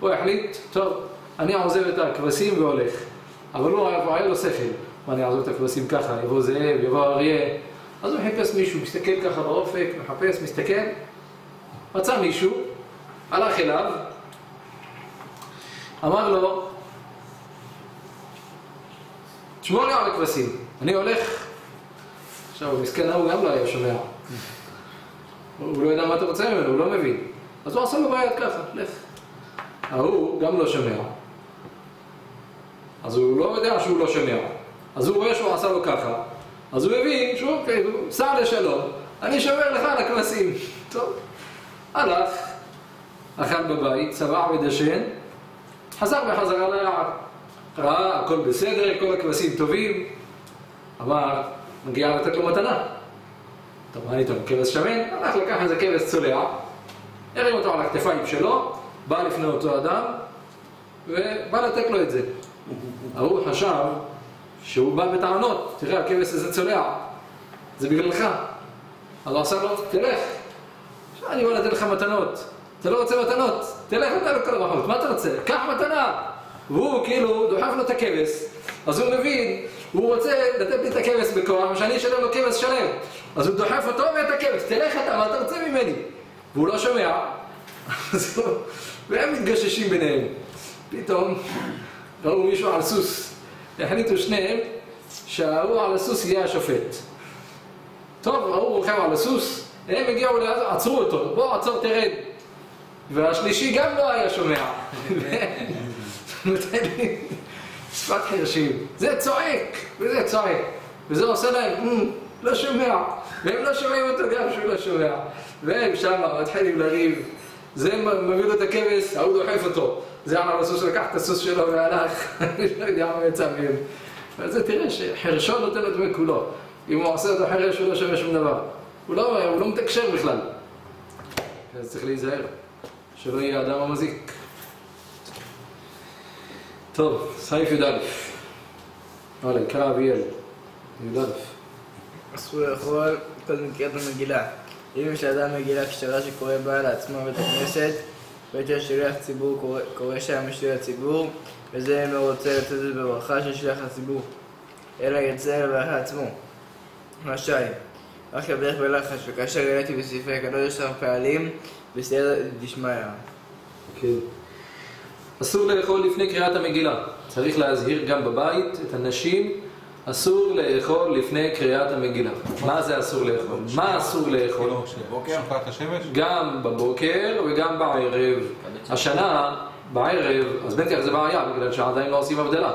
הוא החליט, טוב, אני עוזב את הכבשים והולך. אבל הוא היה לו שכל, מה אני אעזוב את הכבשים ככה, יבוא זאב, יבוא אריה. אז הוא חיפש מישהו, מסתכל ככה באופק, מחפש, מסתכל, מצא מישהו, הלך אליו, אמר לו, תשמור לי על הכבשים, אני הולך. עכשיו, המסכן ההוא גם לא היה שומע. הוא לא יודע מה אתה רוצה ממנו, הוא לא מבין. אז הוא עשה לו ביד ככה, לך. ההוא גם לא שומע. אז הוא לא יודע שהוא לא שומע. אז הוא רואה שהוא עשה לו ככה. אז הוא מבין שהוא, אוקיי, הוא סע לשלום, אני שומר לך על הכבשים. טוב, הלך, אכל בבית, צבע ודשן, חזר בחזרה ליער. ראה, הכל בסדר, כל הכבשים טובים, אמר, מגיע לתת לו מתנה. טוב, מה טוב, כבש שמן? הלך לקח איזה כבש צולע, הרים אותו על הכתפיים שלו, בא לפני אותו אדם, ובא לתת לו את זה. ההוא חשב שהוא בא בטענות, תראה, הכבש הזה צולע, זה בגללך. אז הוא עשה לו, תלך, עכשיו אני בא לתת לך מתנות. אתה לא רוצה מתנות? תלך אתה לכל הרחוב, מה אתה רוצה? קח מתנה! והוא כאילו דוחף לו את הכבש, אז הוא מבין, הוא רוצה לתת לי את הכבש בכוח, ושאני אשלם לו כבש שלם. אז הוא דוחף אותו ואת הכבש, תלך אתה, מה אתה רוצה ממני? והוא לא שומע, אז הוא- והם מתגששים ביניהם. פתאום ראו מישהו על סוס, החליטו שניהם שההוא על הסוס יהיה השופט. טוב, ההוא רוכב על הסוס, הם הגיעו, לעז- עצרו אותו, בוא עצור תרד. והשלישי גם לא היה שומע. שפת חרשים. זה צועק, וזה צועק. וזה עושה להם, "אמ, לא שומע. והם לא שומעים אותו גם שהוא לא שומע. והם שם מתחילים לריב. זה מביא לו את הכבש, ההוא דוחף אותו. זה על הסוס לקח את הסוס שלו והלך, אני לא יודע מה יצא מהם. אז תראה שחרשו נותן לו דמי כולו. אם הוא עושה אותו חרש הוא לא שווה שום דבר. הוא לא, הוא לא מתקשר בכלל. אז צריך להיזהר, שלא יהיה אדם המזיק. טוב, סעיף י"א. הלאה, קרא אביאל. י"א. אסור לאכול קודם קריאת המגילה. אם יש לאדם מגילה כשרה שקורא בה לעצמו בבית הכנסת, בית השליח ציבור קורא- שם בשביל הציבור, וזה אם הוא רוצה לתת את זה בברכה של שליח הציבור, אלא יצא לברך לעצמו. רשאי, רק לבדך בלחש, וכאשר העליתי בספרי הקדוש עשר פעלים, בסייעתא דשמיא. כן. אסור לאכול לפני קריאת המגילה. צריך להזהיר גם בבית את הנשים, אסור לאכול לפני קריאת המגילה. מה זה אסור לאכול? מה אסור לאכול? גם בבוקר וגם בערב. השנה, בערב, אז בטח זה בעיה, בגלל שעדיין לא עושים הבדלה.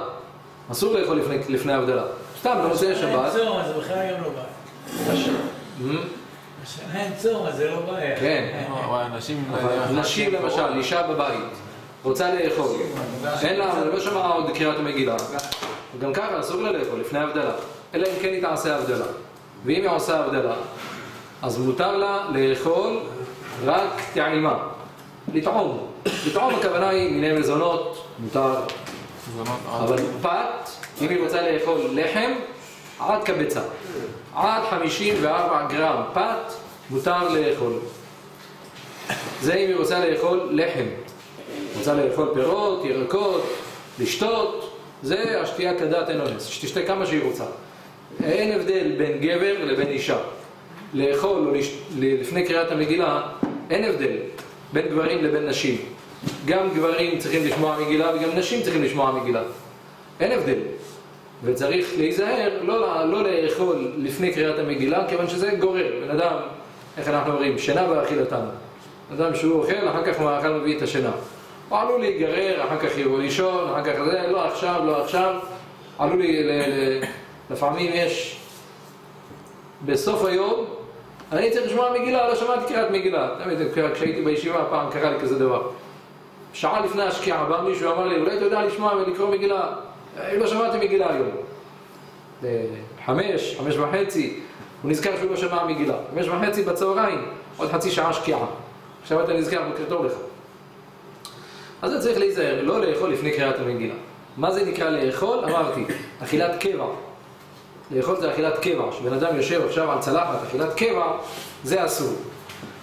אסור לאכול לפני, לפני הבדלה. סתם, במוצאי אין שבת. צום, אז זה בכלל גם לא בעיה. השנה אין צום, אז זה לא בעיה. כן. אנשים... אבל נשים למשל, אישה בבית, רוצה לאכול, אין לה, לא שמעה עוד קריאת המגילה, גם ככה אסור לה לאכול לפני הבדלה, אלא אם כן היא תעשה הבדלה. ואם היא עושה הבדלה, אז מותר לה לאכול רק טעימה, לטעום. לטעום הכוונה היא מיני מזונות, מותר, אבל פת, אם היא רוצה לאכול לחם, עד קבצה. עד 54 גרם פת מותר לאכול. זה אם היא רוצה לאכול לחם. רוצה לאכול פירות, ירקות, לשתות, זה השתייה כדת אין אונס, שתשתה כמה שהיא רוצה. אין הבדל בין גבר לבין אישה. לאכול לש... לפני קריאת המגילה, אין הבדל בין גברים לבין נשים. גם גברים צריכים לשמוע מגילה וגם נשים צריכים לשמוע מגילה. אין הבדל. וצריך להיזהר לא, לא לאכול לפני קריאת המגילה, כיוון שזה גורר. בן אדם, איך אנחנו אומרים, שינה באכילתם. אדם שהוא אוכל, אחר כך הוא האכל מביא את השינה. הוא עלול להיגרר, אחר כך יבוא לישון, אחר כך זה, לא עכשיו, לא עכשיו. עלול לי, ל, ל, לפעמים יש, בסוף היום, אני צריך לשמוע מגילה, לא שמעתי קריאת מגילה. תמיד כשהייתי בישיבה פעם קרה לי כזה דבר. שעה לפני השקיעה בא מישהו אמר לי, אולי אתה יודע לשמוע ולקרוא מגילה? אה, לא שמעתי מגילה היום. חמש, חמש וחצי, הוא נזכר שהוא לא שמע מגילה. חמש וחצי בצהריים, עוד חצי שעה שקיעה. עכשיו אתה נזכר, בוקר טוב לך. אז זה צריך להיזהר, לא לאכול לפני קריאת המגילה. מה זה נקרא לאכול? אמרתי, אכילת קבע. לאכול זה אכילת קבע, שבן אדם יושב עכשיו על צלחת, אכילת קבע, זה אסור.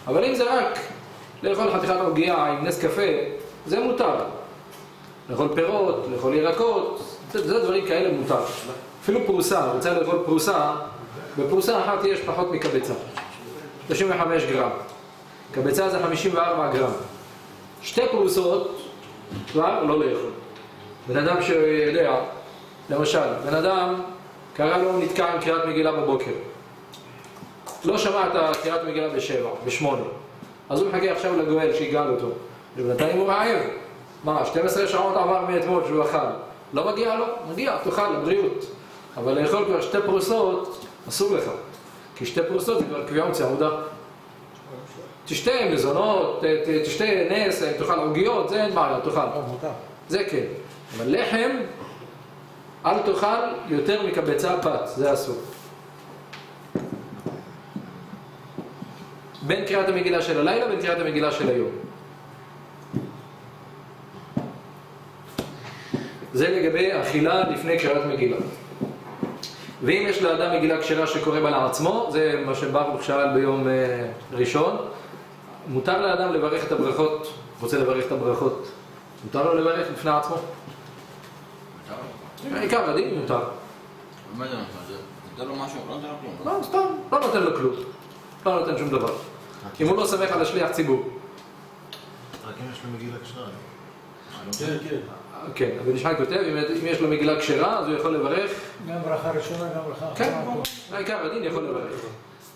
אבל אם זה רק לאכול חתיכת עוגיה עם נס קפה, זה מותר. לאכול פירות, לאכול ירקות, זה, זה דברים כאלה מותר. אפילו פרוסה, רוצה לאכול פרוסה, בפרוסה אחת יש פחות מקבצה. 35 גרם. קבצה זה 54 גרם. שתי פרוסות כבר לא לאכול. בן אדם שיודע, למשל, בן אדם קרא לו נתקע עם קריאת מגילה בבוקר. לא שמע את קריאת מגילה בשבע, בשמונה. אז הוא מחכה עכשיו לגואל שיגאל אותו. ובינתיים הוא רעב. מה, 12 שעות עבר מאתמול שהוא אכל. לא מגיע לו? מגיע, תאכל, לבריאות. אבל לאכול כבר שתי פרוסות, אסור לך. כי שתי פרוסות זה כבר קביעות סעודה. תשתה מזונות, תשתה נס, תאכל עוגיות, זה אין בעיה, תאכל. זה כן. אבל לחם, אל תאכל יותר מקבצה פת, זה אסור. בין קריאת המגילה של הלילה ובין קריאת המגילה של היום. זה לגבי אכילה לפני קריאת מגילה. ואם יש לאדם מגילה כשרה שקורא בה לעצמו, זה מה שברוך שאל ביום אה, ראשון, מותר לאדם לברך את הברכות, רוצה לברך את הברכות, מותר לו לברך לפני עצמו? עיקר הדין מותר. מה זה נותן? לו משהו? לא נותן לו כלום. לא, סתם, לא נותן לו כלום. לא נותן שום דבר. אם הוא לא סומך על השליח ציבור. רק אם יש לו מגילה כשרה. כן, כן. כן, אבל ישחק כותב, אם יש לו מגילה כשרה, אז הוא יכול לברך. גם ברכה ראשונה, גם ברכה כן, אחרונה. העיקר הדין יכול לברך.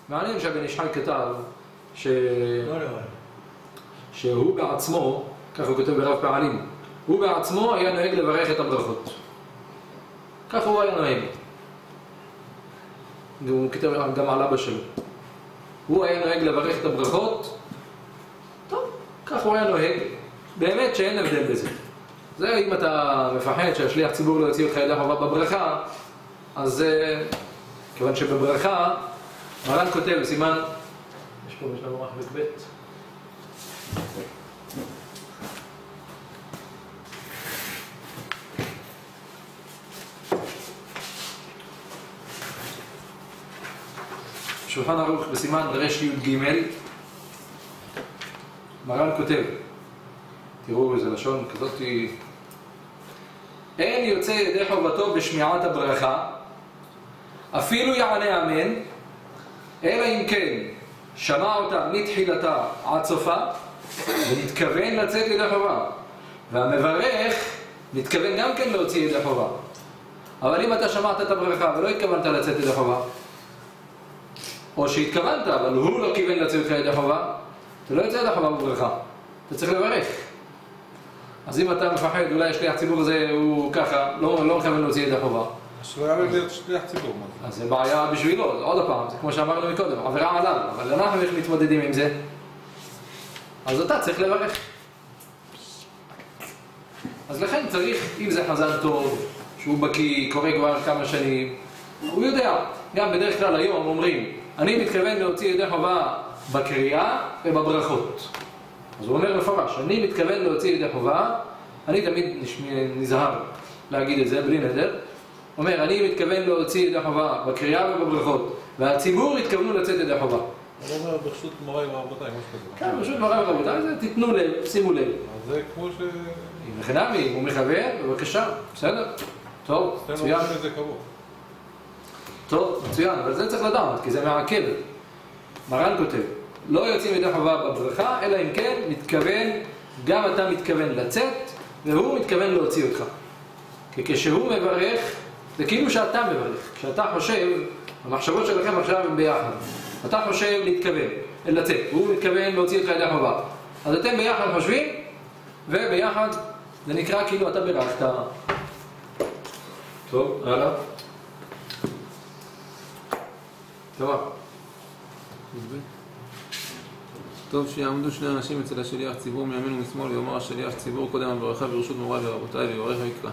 מעניין שהבן ישחק כתב, ש... שהוא בעצמו, ככה הוא כותב ברב פעלים, הוא בעצמו היה נוהג לברך את הברכות. ככה הוא היה נוהג. והוא כותב גם על אבא שלו. הוא היה נוהג לברך את הברכות, טוב, ככה הוא היה נוהג. באמת שאין הבדל בזה. זה אם אתה מפחד שהשליח ציבור לא יוציא אותך ידי חובה בברכה, אז אה, כיוון שבברכה, מרן כותב, סימן, יש פה, יש לנו מחלק ב' שולחן ערוך בסימן רי"ג מרן כותב, תראו איזה לשון כזאת אין יוצא ידי חובתו בשמיעת הברכה אפילו יענה אמן אלא אם כן שמע אותה מתחילתה עד סופה ונתכוון לצאת ידי חובה. והמברך מתכוון גם כן להוציא ידי חובה. אבל אם אתה שמעת את הברכה ולא התכוונת לצאת ידי חובה או שהתכוונת, אבל הוא לא כיוון לצאת אותך ידי חובה, אתה לא יוצא ידי חובה בברכה, אתה צריך לברך. אז אם אתה מפחד, אולי השליח ציבור הזה הוא ככה, לא, לא מכוון להוציא ידי חובה, שלא יעלה להיות שליח ציבור. אז זה בעיה בשבילו, עוד פעם, זה כמו שאמרנו מקודם, עבירה עליו, אבל אנחנו איך מתמודדים עם זה? אז אתה צריך לברך. אז לכן צריך, אם זה חזן טוב, שהוא בקיא, קורא כבר כמה שנים, הוא יודע, גם בדרך כלל היום אומרים, אני מתכוון להוציא ידי חובה בקריאה ובברכות. אז הוא אומר מפורש, אני מתכוון להוציא ידי חובה, אני תמיד נזהר להגיד את זה בלי נדר, אומר, אני מתכוון להוציא ידי חובה בקריאה ובברכות, והציבור התכוונו לצאת ידי חובה. הוא אומר ברשות מוריי ורבותיי, משהו כזה. כן, פשוט מורה ורבותיי, זה תיתנו לב, שימו לב. זה כמו ש... חינמי, הוא מכוון, בבקשה, בסדר? טוב, מצוין. טוב, מצוין, אבל זה צריך לדעת, כי זה מעכב. מרן כותב, לא יוצאים ידי חובה בברכה, אלא אם כן מתכוון, גם אתה מתכוון לצאת, והוא מתכוון להוציא אותך. כי כשהוא מברך, זה כאילו שאתה מברך. כשאתה חושב, המחשבות שלכם עכשיו הן ביחד. אתה חושב להתכוון, לצאת, והוא מתכוון להוציא אותך ידי חובה. אז אתם ביחד חושבים, וביחד זה נקרא כאילו אתה בירכת. טוב, הלאה. טוב. שיעמדו שני אנשים אצל השליח ציבור מימין ומשמאל ויאמר השליח ציבור קודם הברכה ברשות מוריי ורבותיי ויברך ויקרא.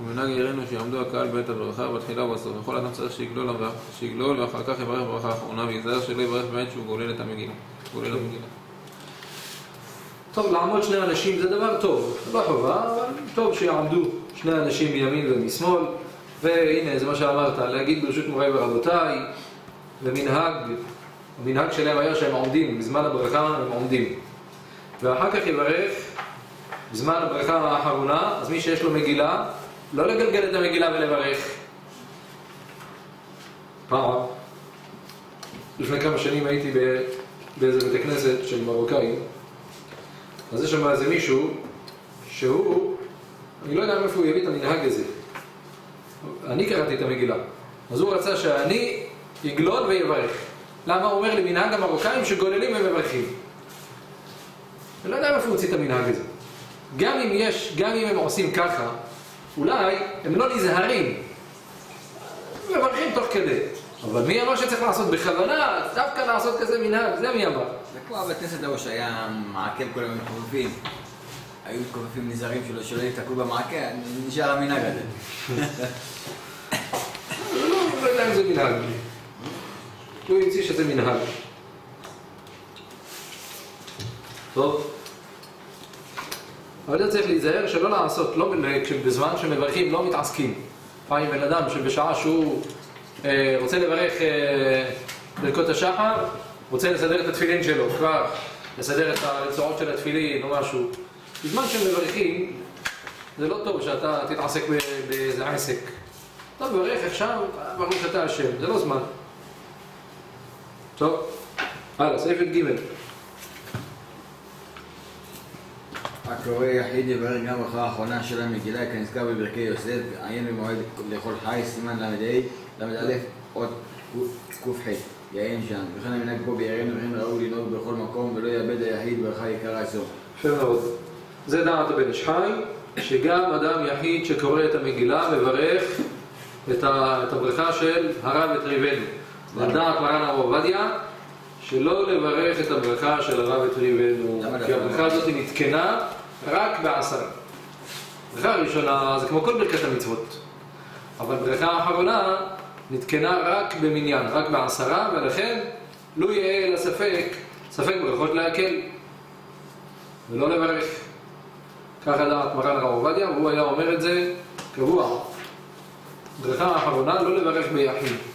ומנהג עירנו שיעמדו הקהל בעת הברכה בתחילה ובסוף. וכל אדם צריך שיגלול, שיגלול ואחר כך יברך ברכה אחרונה וייזהר שלא יברך בעת שהוא גולל את המגילה. גולל המגילה. טוב, לעמוד שני אנשים זה דבר טוב, לא חובה, אבל טוב שיעמדו שני אנשים מימין ומשמאל, והנה, זה מה שאמרת, להגיד ברשות מוריי ורבותיי, ומנהג, המנהג שלהם היה שהם עומדים, בזמן הברכה הם עומדים. ואחר כך יברך, בזמן הברכה האחרונה, אז מי שיש לו מגילה, לא לגלגל את המגילה ולברך. פעם, לפני כמה שנים הייתי באיזה בית כנסת של מרוקאים, אז יש שם איזה מישהו שהוא, אני לא יודע מאיפה הוא יביא את המנהג הזה. אני קראתי את המגילה. אז הוא רצה שאני אגלול ויברך. למה הוא אומר לי מנהג המרוקאים שגוללים ומברכים? אני לא יודע מאיפה הוא הוציא את המנהג הזה. גם אם יש, גם אם הם עושים ככה, אולי הם לא נזהרים. מברכים תוך כדי. אבל מי אמר שצריך לעשות בכוונה, דווקא לעשות כזה מנהג, זה מי אמר. זה כמו הבית כנסת ההוא שהיה מעקל כל היום מתכופפים. היו מתכופפים נזהרים שלו שלא יתקעו במעקה, נשאר המנהג הזה. לא יודע אם זה מנהג. הוא המציא שזה מנהג. טוב. אבל אתה צריך להיזהר שלא לעשות, לא בזמן שמברכים לא מתעסקים. לפעמים בן אדם שבשעה שהוא אה, רוצה לברך אה, ברכות השחר, רוצה לסדר את התפילין שלו, כבר לסדר את הרצועות של התפילין או משהו. בזמן שמברכים, זה לא טוב שאתה תתעסק באיזה עסק. אתה מברך עכשיו, ברוך אתה השם, זה לא זמן. טוב, הלאה, סעיף ג' הקורא יחיד יברר גם ברכה האחרונה של המגילה כנזכר בברכי יוסף, עיין במועד לאכול חי, סימן ל"ה, ל"א, עוד ק"ח, יעיין שם. וכן המנהג פה בירינו וכן ראוי לנהוג בכל מקום ולא יאבד היחיד ברכה יקרה זו. יפה מאוד. זה דעת הבן איש חי, שגם אדם יחיד שקורא את המגילה מברך את, הברכה של הרב את ריבנו. לדעת מרן הרב עובדיה, שלא לברך את הברכה של הרב את ריבנו, כי? הברכה הזאת נתקנה רק בעשרה. ברכה הראשונה זה כמו כל ברכת המצוות, אבל ברכה האחרונה נתקנה רק במניין, רק בעשרה, ולכן לו יהיה לה ספק, ספק ברכות להקל. ולא לברך. ככה דעת מרן הרב עובדיה, והוא היה אומר את זה קבוע. ברכה האחרונה, לא לברך ביחיד.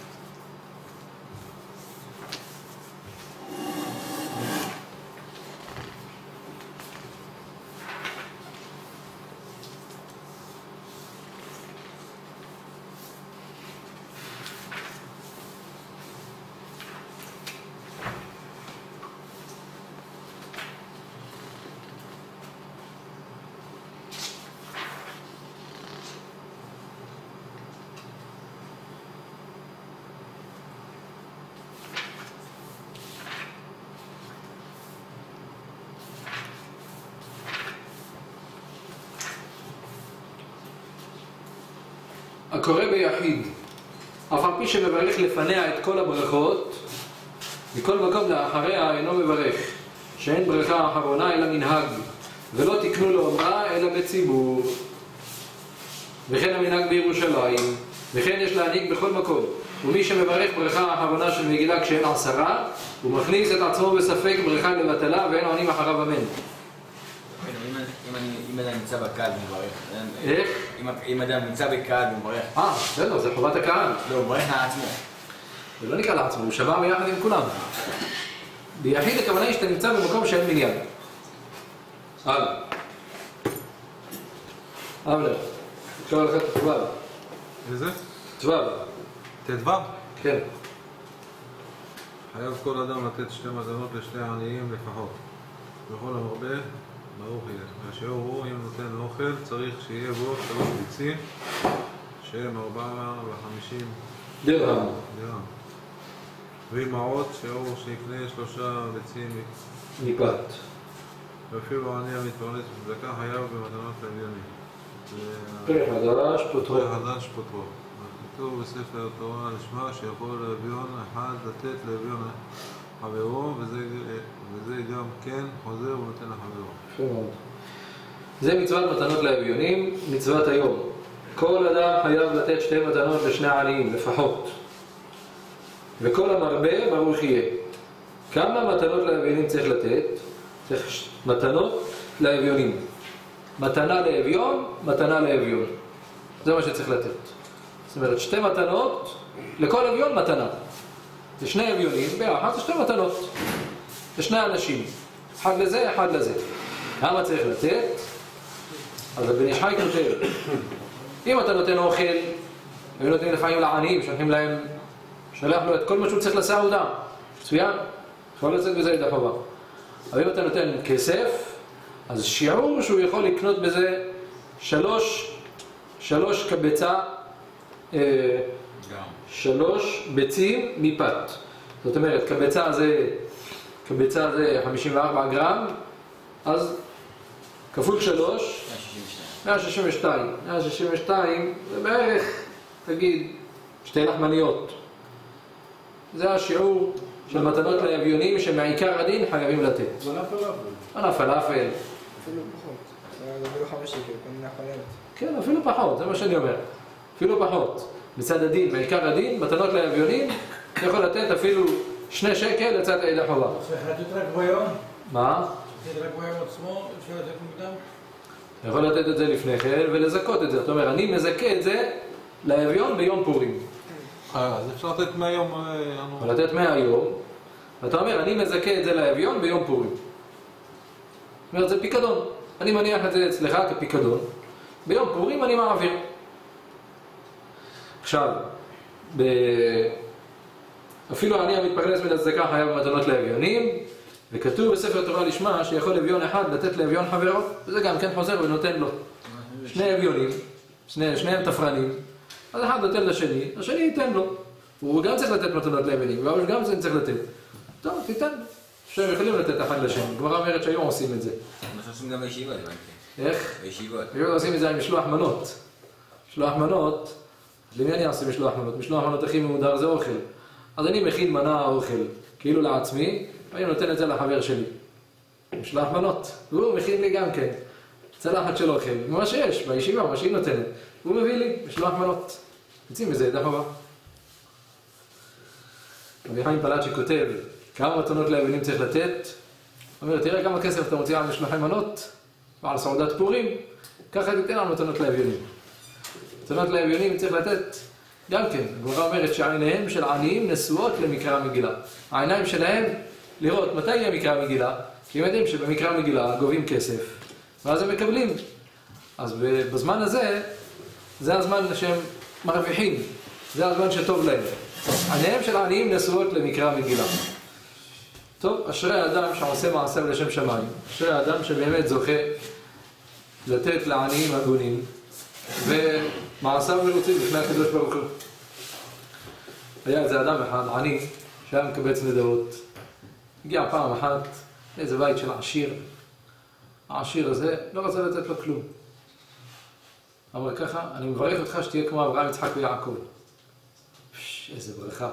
הקורא ביחיד, אף על פי שמברך לפניה את כל הברכות, מכל מקום לאחריה אינו מברך, שאין ברכה אחרונה אלא מנהג, ולא תקנו לאומרה אלא בציבור. וכן המנהג בירושלים, וכן יש להנהיג בכל מקום. ומי שמברך ברכה האחרונה של מגילה כשאין עשרה, הוא מכניס את עצמו בספק ברכה לבטלה ואין עונים אחריו אמן. אם אדם נמצא בקהל ומברך, איך? אם- אם אדם נמצא בקהל ומברך, אה, בסדר, זה חובת הקהל. לא, הוא מברך לעצמו. זה לא נקרא לעצמו, הוא שמע ביחד עם כולם. ביחיד הכוונה היא שאתה נמצא במקום שאין מניין. הלאה. אבנר, אפשר לך את ט"ו. איזה? ט"ו, ט"ו? כן. חייב כל אדם לתת שתי מתנות לשני עניים לפחות. וכל המרבה, ברוך יהיה. והשיעור הוא, אם נותן אוכל, צריך שיהיה בו שלוש ביצים, שהם ארבע וחמישים. דירה. ואימהות, שיעור שיקנה שלושה ביצים, מפת. ואפילו עני המתפרנס בצדקה חייב במתנות לאביונים. פרק חדש, פוטרו. פרק חדש פוטרו. כתוב בספר התורה לשמה שיכול לאביון אחד לתת לאביון חברו, וזה, וזה גם כן חוזר ונותן לחברו. זה מצוות מתנות לאביונים, מצוות היום. כל אדם חייב לתת שתי מתנות לשני עניים, לפחות. וכל המרבה, ברוך יהיה. כמה מתנות לאביונים צריך לתת? צריך ש- מתנות לאביונים. מתנה לאביון, מתנה לאביון. זה מה שצריך לתת. זאת אומרת, שתי מתנות, לכל אביון מתנה. לשני אביונים ביחד זה שתי מתנות. לשני אנשים. אחד לזה, אחד לזה. כמה צריך לתת? אז הבן איש חי כותב, אם אתה נותן אוכל, היו נותנים לפעמים לעניים, שולחים להם, שולח לו את כל מה שהוא צריך לסעודה, מצוין, יכול לצאת בזה ידי חובה. אבל אם אתה נותן כסף, אז שיעור שהוא יכול לקנות בזה שלוש, שלוש קבצה, אה, שלוש ביצים מפת. זאת אומרת, קבצה זה, קבצה זה 54 גרם, אז כפול שלוש, 162. 162 זה בערך, תגיד, שתי לחמניות. זה השיעור של מתנות לאביונים שמעיקר הדין חייבים לתת. מנה פלאפל. מנה פלאפל, אפילו פחות. זה אפילו חמש שקל, חולמת. כן, אפילו פחות, זה מה שאני אומר. אפילו פחות. מצד הדין, מעיקר הדין, מתנות לאביונים, אתה יכול לתת אפילו שני שקל לצד ידי חובה. צריך לתת רק ביום? מה? לתת רק ביום עצמו? אפשר לתת מוקדם? אתה יכול לתת את זה לפני כן ולזכות את זה. זאת אומרת, אני מזכה את זה לאביון ביום פורים. אה, אז אפשר לתת מהיום... אה, אבל לתת מהיום, ואתה אומר, אני מזכה את זה לאביון ביום פורים. זאת אומרת, זה פיקדון. אני מניח את זה אצלך כפיקדון, ביום פורים אני מעביר. עכשיו, ב... אפילו אני המתפרנס מן הצדקה חייב במתנות לאביונים, וכתוב בספר תורה לשמה שיכול אביון אחד לתת לאביון חברו, וזה גם כן חוזר ונותן לו. שני אביונים, שני, שניהם תפרנים, אז אחד נותן לשני, השני ייתן לו. הוא גם צריך לתת מתנות לאביונים, והוא גם זה צריך לתת. טוב, תיתן לו. שהם יכולים לתת אחד לשני. הגמרא אומרת שהיום עושים את זה. מה שעושים גם בישיבות. איך? בישיבות. היום עושים את זה עם משלוח מנות. משלוח מנות, למי אני עושה משלוח מנות? משלוח מנות הכי ממודר זה אוכל. אז אני מכין מנה אוכל, כאילו לעצמי, ואני נותן את זה לחבר שלי. משלוח מנות. והוא מכין לי גם כן. צלחת של אוכל, מה שיש, בישיבה, מה שהיא נותנת. הוא מביא לי משלוח מנות. יוצאים מזה ידי חובה. רבי חיים פלאצ'י כותב, כמה מתנות לאביונים צריך לתת? הוא אומר, תראה כמה כסף אתה מוציא על משלוחי מנות ועל סעודת פורים, ככה תיתן על מתנות לאביונים. מתנות לאביונים צריך לתת, גם כן, הגמרא אומרת שעיניהם של עניים נשואות למקרא מגילה. העיניים שלהם לראות מתי יהיה מקרא מגילה, כי הם יודעים שבמקרא מגילה גובים כסף, ואז הם מקבלים. אז בזמן הזה, זה הזמן שהם מרוויחים, זה הזמן שטוב להם. עיניהם של העניים נשואות למקרא מגילה. טוב, אשרי האדם שעושה מעשיו לשם שמיים, אשרי האדם שבאמת זוכה לתת לעניים הגונים, ומעשיו מרוצים לפני הקדוש ברוך הוא. היה איזה אדם אחד, עני, שהיה מקבץ נדבות. הגיע פעם אחת לאיזה בית של עשיר. העשיר הזה לא רצה לתת לו כלום. אמר ככה, אני מברך אותך שתהיה כמו אברהם, יצחק ויעקב. איזה ברכה.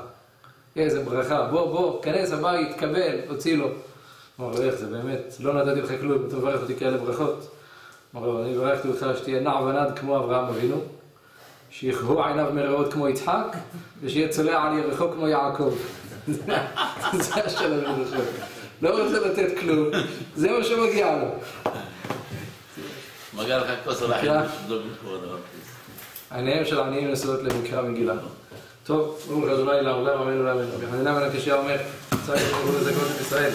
איזה ברכה. בוא, בוא, כנס הבית, קבל, הוציא לו. אמר לו, איך זה באמת, לא נתתי לך כלום, אתה מברך אותי כאלה ברכות. אמר לו, אני ברכתי אותך שתהיה נע ונד כמו אברהם אבינו, שיכהו עיניו מרעות כמו יצחק, ושיהיה צולע על ירחו כמו יעקב. זה השלום ברכות. לא רוצה לתת כלום, זה מה שמגיע לו. מגיע לך כוס על לא בכבוד הרב. עיניהם של העניים נשואות למקרא מגילה. טוב, ברוך אדוני לעולם אמן ולאמן. רבי חנינא בן הקשיא אומר, צא יתברכו לזכות את ישראל.